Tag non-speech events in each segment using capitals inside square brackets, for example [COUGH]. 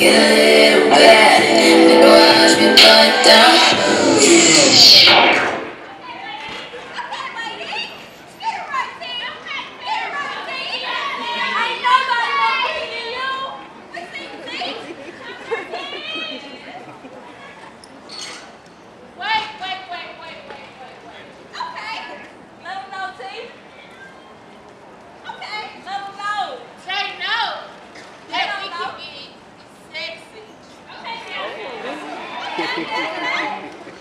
Okay, Thank [LAUGHS] you.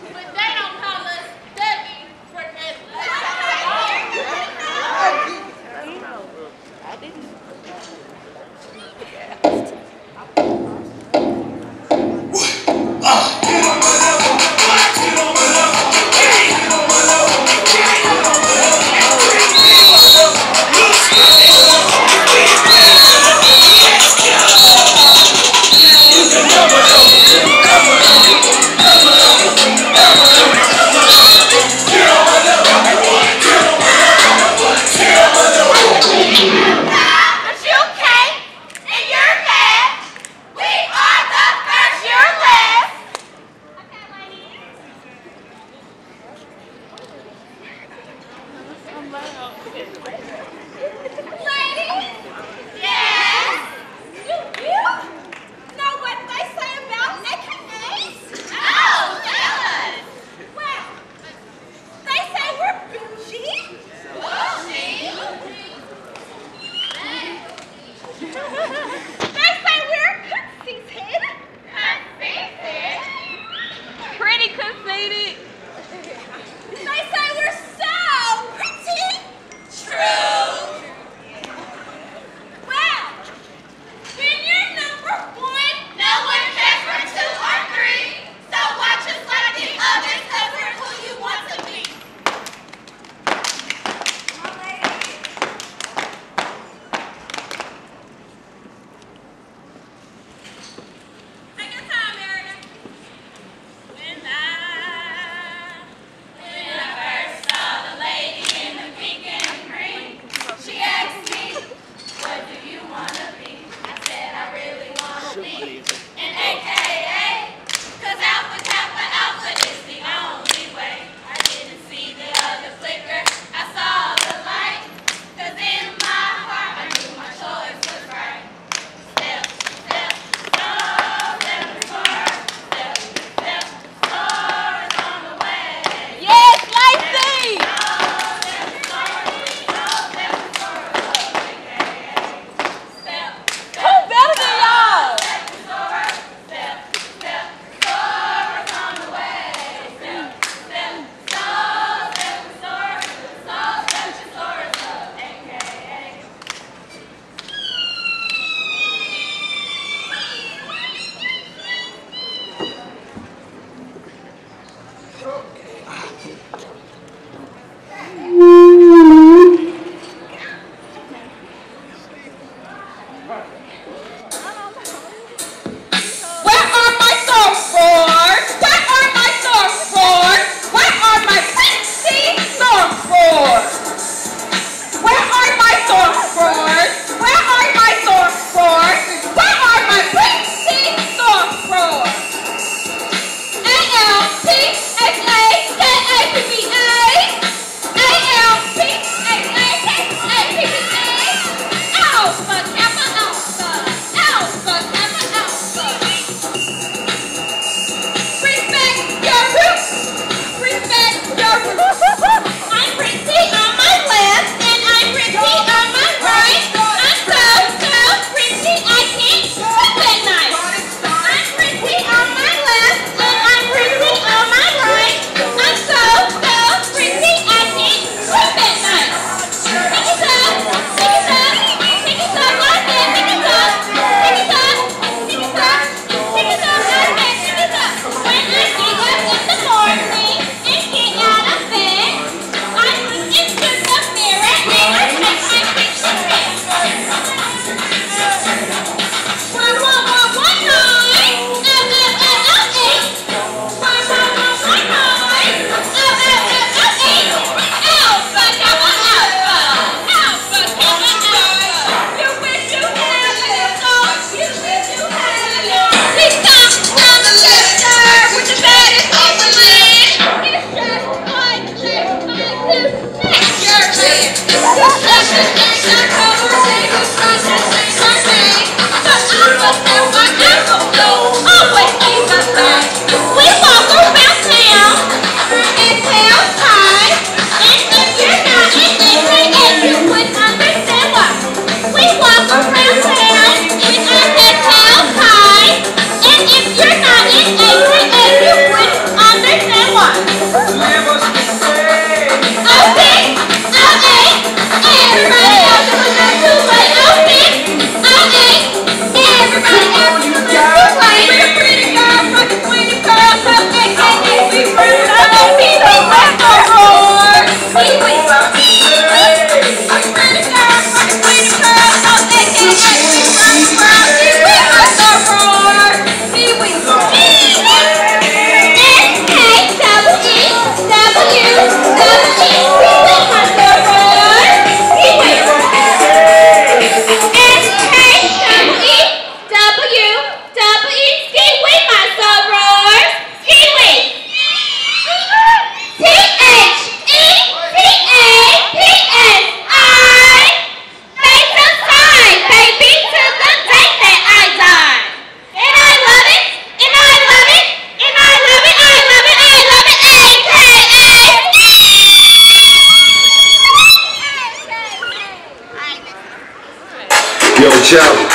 Charlie,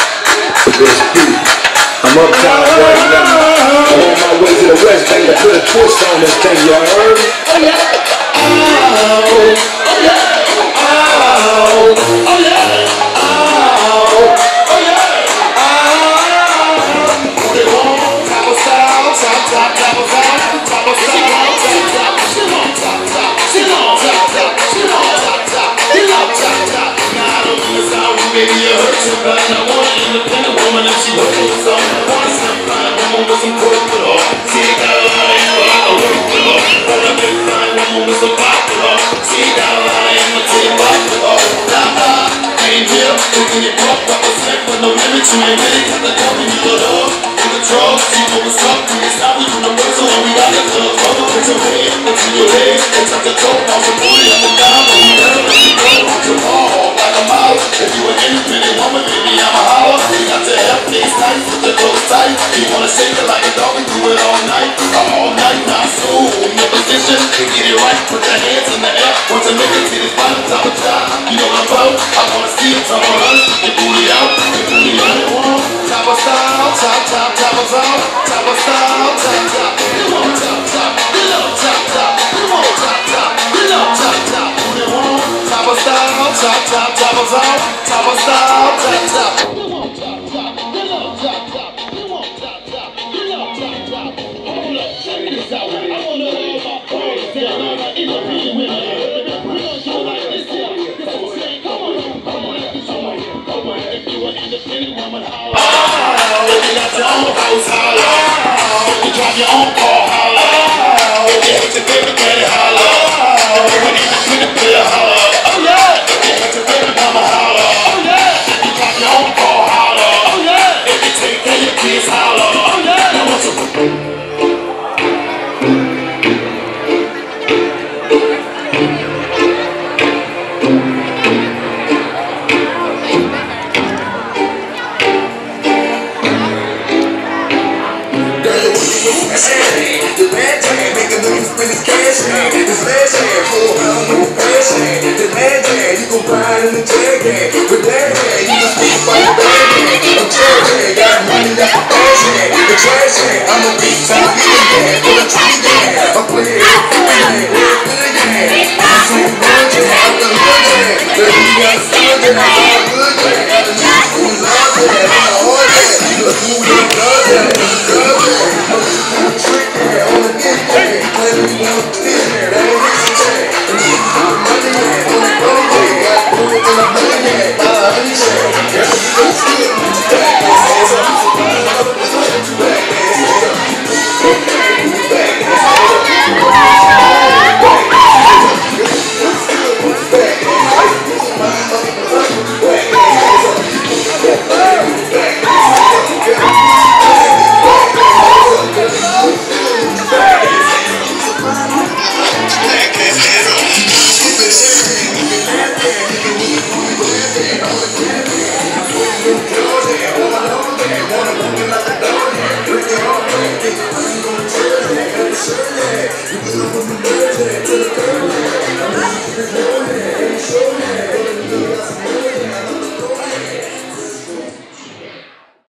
Best P. I'm uptown right now. I'm on my way to the west, Bank baby. Put a twist on this thing, y'all heard? Oh yeah. Oh, oh yeah. Oh, you hurt. I want an independent woman if she works for some. I want slim fine woman with some work with her. See, you I can work with her. Want a big fine woman with some pop with her. See, Carolina, I'm a team pop with her. Nah, nah, here. Looking at pop, got respect with no limit. You ain't really got the company you love. In the drugs, know what's up. We stop from the work, so we got the club. Mother, put your hand into your legs. And tuck the toe off the booty up and down. But you better let it go. You're hard like a mouse. If you an independent woman, baby, I'm a holler. You got to help I want to hear my a winner. We don't do this. This what Come on, come on. If you are independent woman, holler. Oh, you got your own house, holler. You drive your own car, holler. You your baby holler. Holler. Oh, yeah. The